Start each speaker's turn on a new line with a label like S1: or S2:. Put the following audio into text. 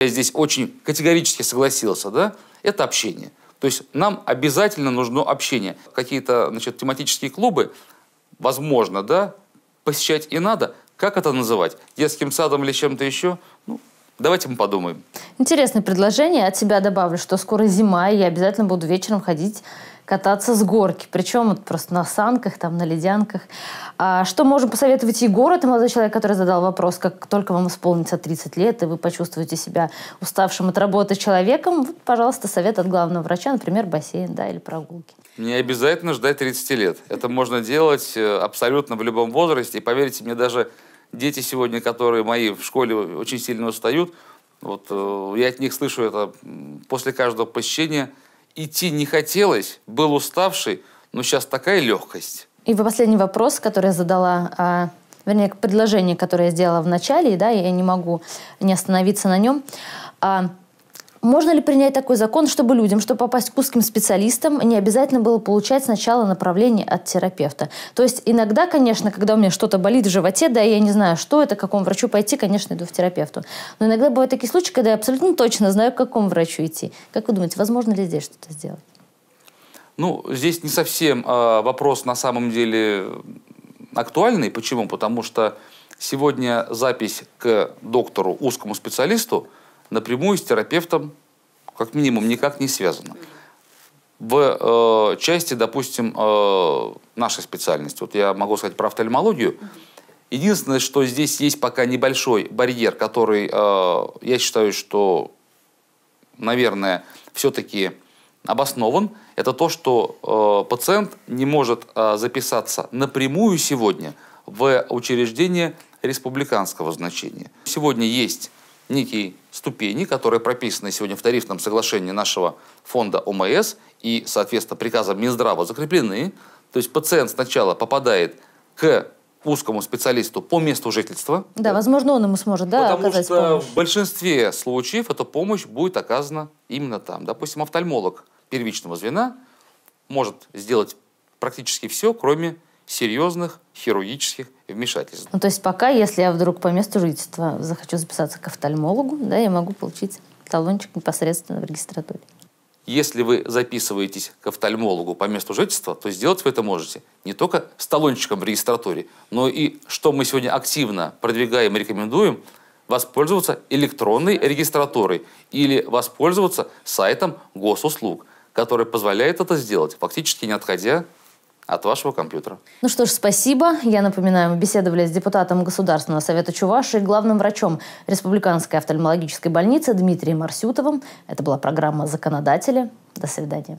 S1: Я здесь очень категорически согласился, да, это общение. То есть нам обязательно нужно общение. Какие-то значит, тематические клубы, возможно, да, посещать и надо. Как это называть? Детским садом или чем-то еще? Ну, давайте мы подумаем.
S2: Интересное предложение. От себя добавлю, что скоро зима, и я обязательно буду вечером ходить кататься с горки. Причем вот просто на санках, там, на ледянках. А что можем посоветовать Егору, это молодой человек, который задал вопрос, как только вам исполнится 30 лет, и вы почувствуете себя уставшим от работы человеком, вот, пожалуйста, совет от главного врача, например, бассейн, да, или прогулки.
S1: Не обязательно ждать 30 лет. Это можно делать э, абсолютно в любом возрасте. И поверьте мне, даже дети сегодня, которые мои в школе очень сильно устают, вот э, я от них слышу это после каждого посещения – идти не хотелось, был уставший, но сейчас такая легкость.
S2: И вы последний вопрос, который я задала, а, вернее, предложение, которое я сделала в начале, да, я не могу не остановиться на нем. А, можно ли принять такой закон, чтобы людям, чтобы попасть к узким специалистам, не обязательно было получать сначала направление от терапевта? То есть иногда, конечно, когда у меня что-то болит в животе, да, я не знаю, что это, к какому врачу пойти, конечно, иду в терапевту. Но иногда бывают такие случаи, когда я абсолютно точно знаю, к какому врачу идти. Как вы думаете, возможно ли здесь что-то сделать?
S1: Ну, здесь не совсем э, вопрос на самом деле актуальный. Почему? Потому что сегодня запись к доктору, узкому специалисту – напрямую с терапевтом как минимум никак не связано. В э, части, допустим, э, нашей специальности, вот я могу сказать про офтальмологию, единственное, что здесь есть пока небольшой барьер, который, э, я считаю, что, наверное, все-таки обоснован, это то, что э, пациент не может э, записаться напрямую сегодня в учреждение республиканского значения. Сегодня есть некие ступени, которые прописаны сегодня в тарифном соглашении нашего фонда ОМС и, соответственно, приказом Минздрава закреплены. То есть пациент сначала попадает к узкому специалисту по месту жительства.
S2: Да, да. возможно, он ему сможет да,
S1: Потому
S2: оказать
S1: что
S2: помощь.
S1: в большинстве случаев эта помощь будет оказана именно там. Допустим, офтальмолог первичного звена может сделать практически все, кроме серьезных хирургических вмешательств.
S2: Ну, то есть пока, если я вдруг по месту жительства захочу записаться к офтальмологу, да, я могу получить талончик непосредственно в регистратуре.
S1: Если вы записываетесь к офтальмологу по месту жительства, то сделать вы это можете не только с талончиком в регистратуре, но и, что мы сегодня активно продвигаем и рекомендуем, воспользоваться электронной регистратурой или воспользоваться сайтом госуслуг, который позволяет это сделать, фактически не отходя от вашего компьютера.
S2: Ну что ж, спасибо. Я напоминаю, мы беседовали с депутатом Государственного совета Чувашии, главным врачом Республиканской офтальмологической больницы Дмитрием Арсютовым. Это была программа «Законодатели». До свидания.